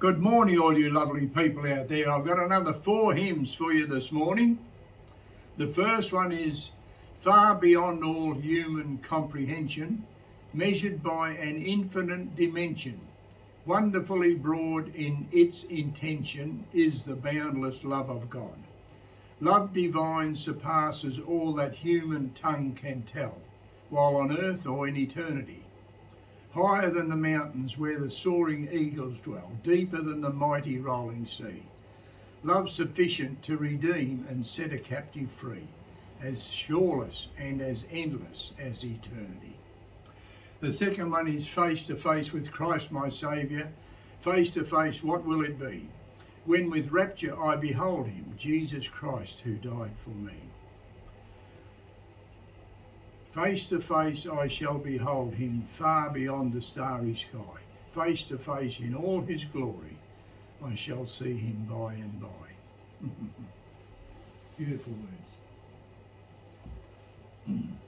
Good morning, all you lovely people out there. I've got another four hymns for you this morning. The first one is Far Beyond All Human Comprehension, measured by an infinite dimension. Wonderfully broad in its intention is the boundless love of God. Love divine surpasses all that human tongue can tell, while on earth or in eternity higher than the mountains where the soaring eagles dwell, deeper than the mighty rolling sea. Love sufficient to redeem and set a captive free, as shoreless and as endless as eternity. The second one is face to face with Christ my Saviour. Face to face, what will it be? When with rapture I behold him, Jesus Christ who died for me. Face to face I shall behold him far beyond the starry sky. Face to face in all his glory I shall see him by and by. Beautiful words.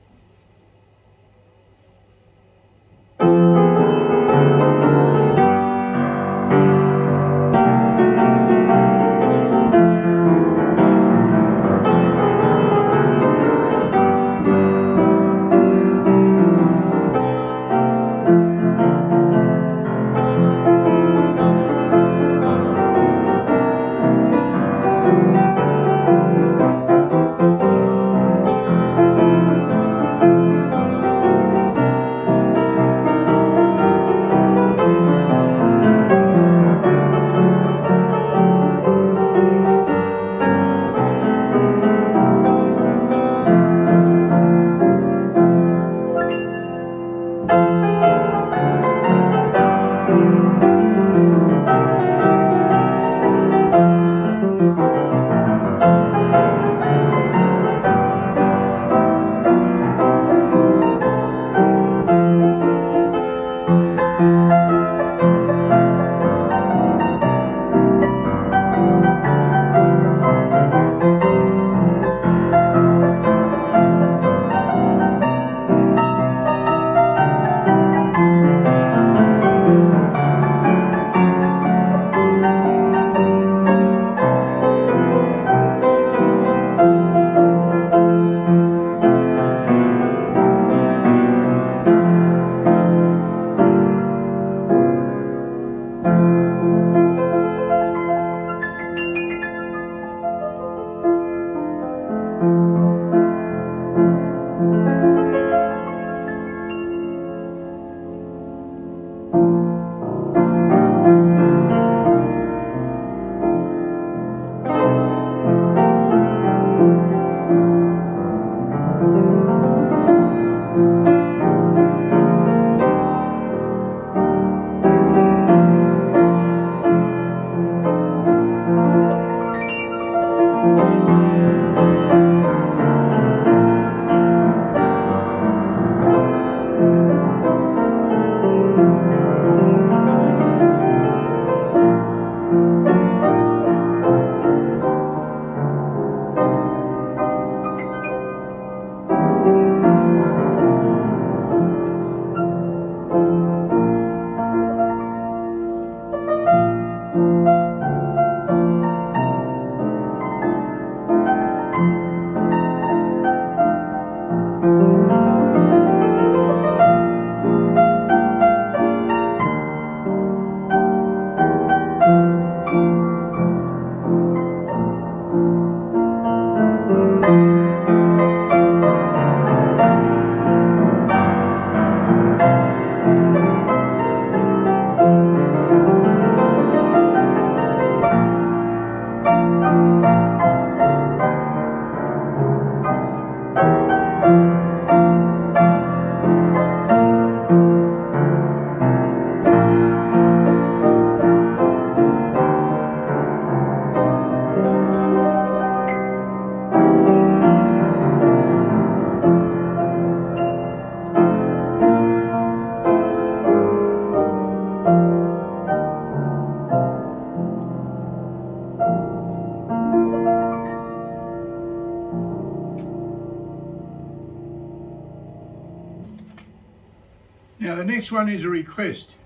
Now the next one is a request.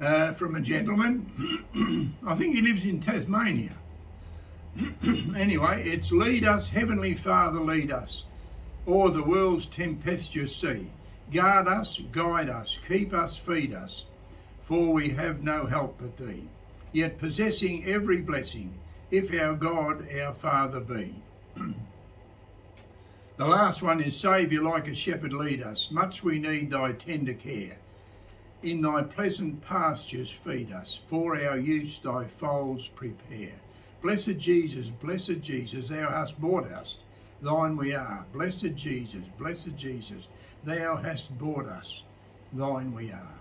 uh, from a gentleman. I think he lives in Tasmania. anyway, it's lead us, Heavenly Father, lead us, o'er the world's tempestuous sea. Guard us, guide us, keep us, feed us, for we have no help but thee. Yet possessing every blessing, if our God our Father be. the last one is Saviour, like a shepherd, lead us. Much we need thy tender care. In thy pleasant pastures feed us, for our use thy folds prepare. Blessed Jesus, blessed Jesus, thou hast bought us, thine we are. Blessed Jesus, blessed Jesus, thou hast bought us, thine we are.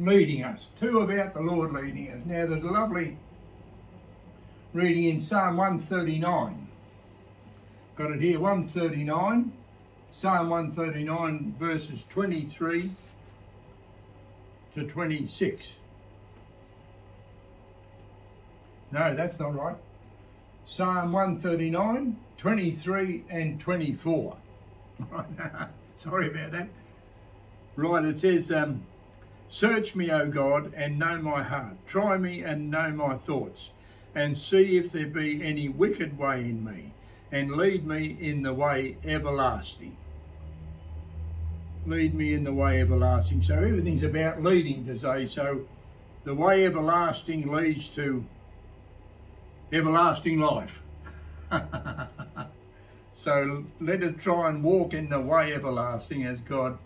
two about the Lord leading us. Now there's a lovely reading in Psalm 139. Got it here, 139. Psalm 139 verses 23 to 26. No, that's not right. Psalm 139, 23 and 24. Sorry about that. Right, it says, um, Search me, O God, and know my heart. Try me and know my thoughts, and see if there be any wicked way in me, and lead me in the way everlasting. Lead me in the way everlasting. So everything's about leading today. So the way everlasting leads to everlasting life. so let us try and walk in the way everlasting as God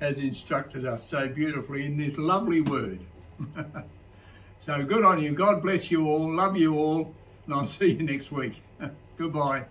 has instructed us so beautifully in this lovely word. so good on you. God bless you all. Love you all. And I'll see you next week. Goodbye.